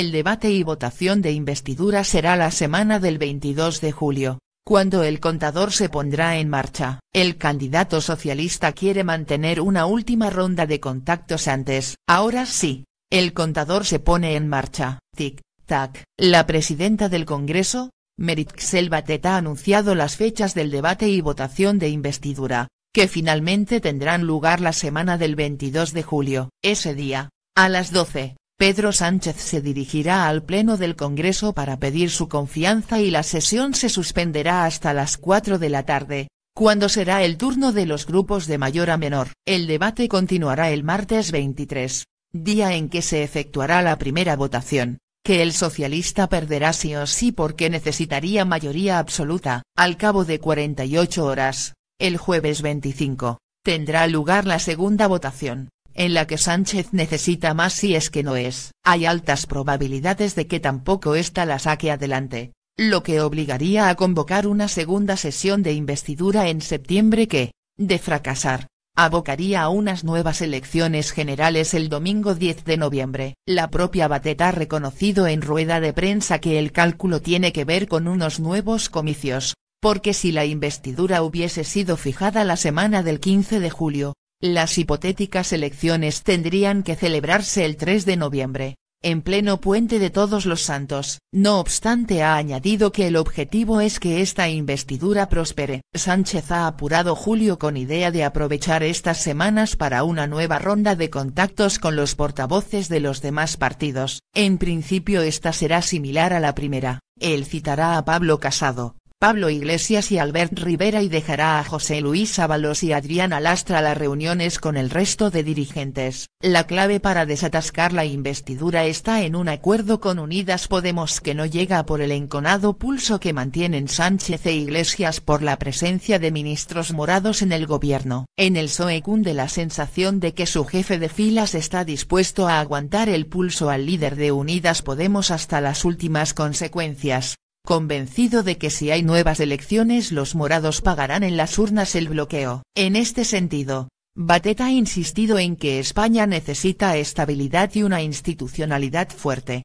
El debate y votación de investidura será la semana del 22 de julio, cuando el contador se pondrá en marcha. El candidato socialista quiere mantener una última ronda de contactos antes. Ahora sí, el contador se pone en marcha. Tic, tac. La presidenta del Congreso, Meritxell Batet ha anunciado las fechas del debate y votación de investidura, que finalmente tendrán lugar la semana del 22 de julio. Ese día, a las 12, Pedro Sánchez se dirigirá al Pleno del Congreso para pedir su confianza y la sesión se suspenderá hasta las 4 de la tarde, cuando será el turno de los grupos de mayor a menor. El debate continuará el martes 23, día en que se efectuará la primera votación, que el socialista perderá sí o sí porque necesitaría mayoría absoluta. Al cabo de 48 horas, el jueves 25, tendrá lugar la segunda votación en la que Sánchez necesita más si es que no es. Hay altas probabilidades de que tampoco ésta la saque adelante, lo que obligaría a convocar una segunda sesión de investidura en septiembre que, de fracasar, abocaría a unas nuevas elecciones generales el domingo 10 de noviembre. La propia Batet ha reconocido en rueda de prensa que el cálculo tiene que ver con unos nuevos comicios, porque si la investidura hubiese sido fijada la semana del 15 de julio, las hipotéticas elecciones tendrían que celebrarse el 3 de noviembre, en pleno puente de Todos los Santos. No obstante ha añadido que el objetivo es que esta investidura prospere. Sánchez ha apurado Julio con idea de aprovechar estas semanas para una nueva ronda de contactos con los portavoces de los demás partidos. En principio esta será similar a la primera, él citará a Pablo Casado, Pablo Iglesias y Albert Rivera y dejará a José Luis Ábalos y Adriana Lastra las reuniones con el resto de dirigentes. La clave para desatascar la investidura está en un acuerdo con Unidas Podemos que no llega por el enconado pulso que mantienen Sánchez e Iglesias por la presencia de ministros morados en el gobierno. En el PSOE cunde la sensación de que su jefe de filas está dispuesto a aguantar el pulso al líder de Unidas Podemos hasta las últimas consecuencias convencido de que si hay nuevas elecciones los morados pagarán en las urnas el bloqueo. En este sentido, Batet ha insistido en que España necesita estabilidad y una institucionalidad fuerte.